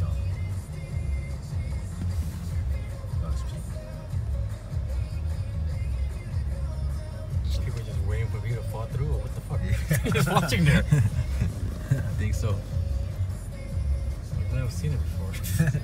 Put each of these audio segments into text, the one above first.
Dog on ice. Ice dog. Dog's cheap. People just waiting for me to fall through or what the fuck? just watching there. I think so. I've never seen it before.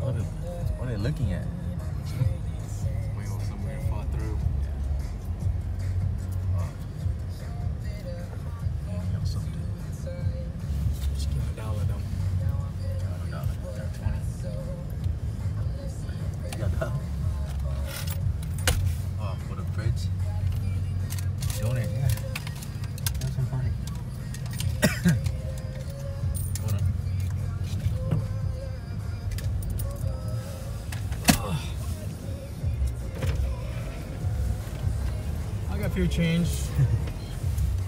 What are, what are they looking at? I got a few change.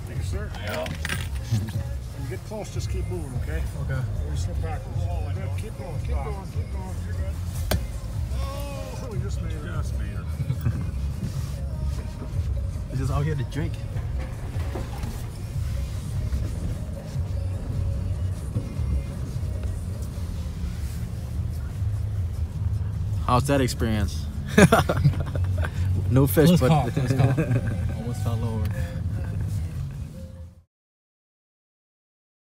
Thank you, sir. Yeah. When you get close, just keep moving, okay? Okay. Or you slip backwards. Oh, good. Keep going, keep going, keep going. You're good. Oh, we just made her. Just made her. We're just out here to drink. How's that experience? no fish, Close but call, close call. Almost fell over.